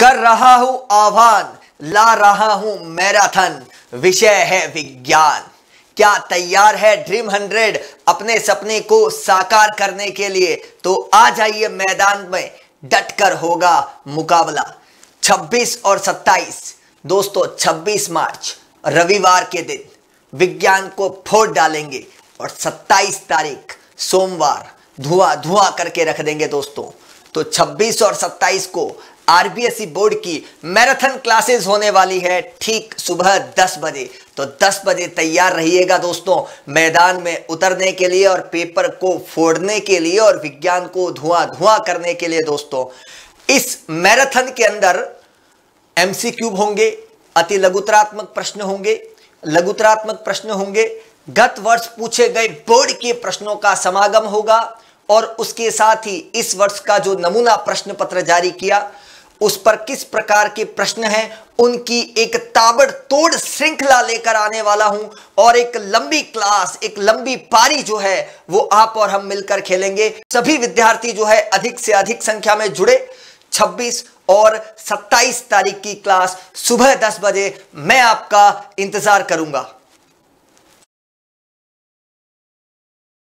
कर रहा हूँ आह्वान, ला रहा हूँ मैराथन। विषय है विज्ञान। क्या तैयार है ड्रीम हंड्रेड अपने सपने को साकार करने के लिए? तो आ जाइए मैदान में, डटकर होगा मुकाबला। 26 और 27 दोस्तों 26 मार्च, रविवार के दिन, विज्ञान को फोड़ डालेंगे और 27 तारीख, सोमवार धुआँ धुआँ करके रख देंगे दोस्तों। तो 26 और 27 को आरबीएसई बोर्ड की मैराथन क्लासेस होने वाली है ठीक सुबह 10 बजे। तो 10 बजे तैयार रहिएगा दोस्तों मैदान में उतरने के लिए और पेपर को फोड़ने के लिए और विज्ञान को धुआँ धुआँ करने के लिए दोस्तों। इस मैराथन के अंदर एमसीक्यूब होंगे, अति लघुतरात्मक प्रश्न होंगे, लघुतरात्मक प्रश्न होंगे। गत वर्ष पूछे गए बोर्ड के प्रश्नों का समागम होगा और उसके साथ ही इस वर्ष का जो नमूना प्रश्न पत्र जारी किया उस पर किस प्रकार के प्रश्न हैं, उनकी एक ताबड़तोड़ श्रृंखला लेकर आने वाला हूँ और एक लंबी क्लास, एक लंबी पारी जो है, वो आप और हम मिलकर खेलेंगे। सभी विद्यार्थी जो है, अधिक से अधिक संख्या में जुड़े। 26 और 27 तारीख की क्लास सुबह 10 बजे मैं आपका इंतज़ार करूँगा।